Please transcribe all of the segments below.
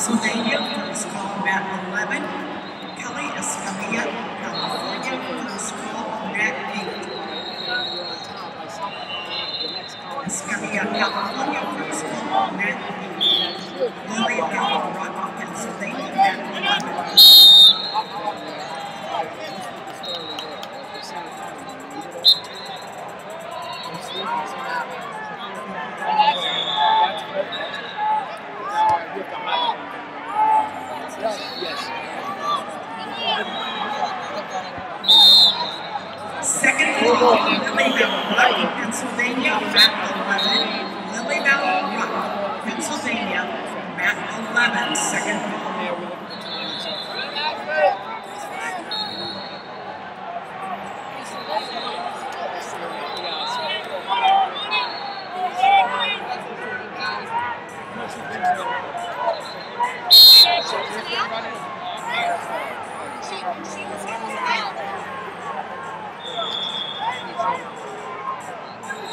Sylvania is called Map 11. Kelly Escamilla, California, Valley Pennsylvania, map 11. Lily Valley Rock, Pennsylvania, map 11, second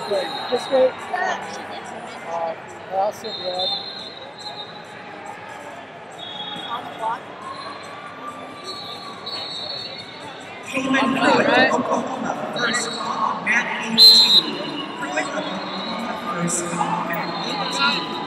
call. Just wait. Uh, Pruitt, Oklahoma, first call, map 18. Pruitt, Oklahoma, first call, map 18.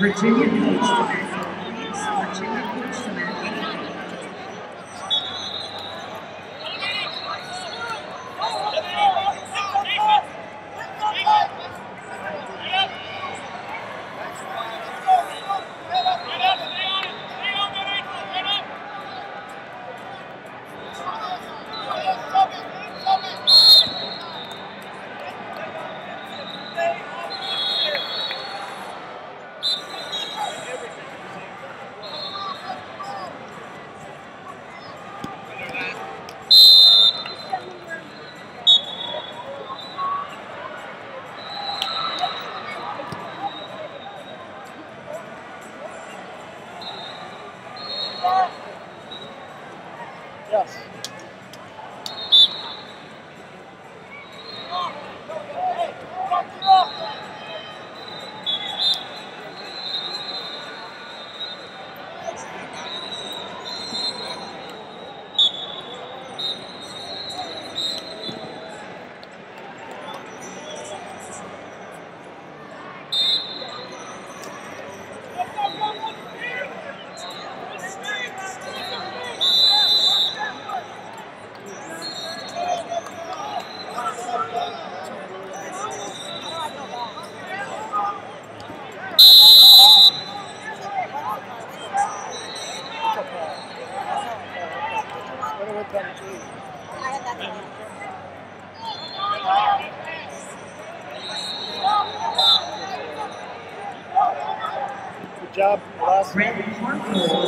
Virginia. Beach to map 8. Virginia Beach to map 8. Yes. Job, last Cornhole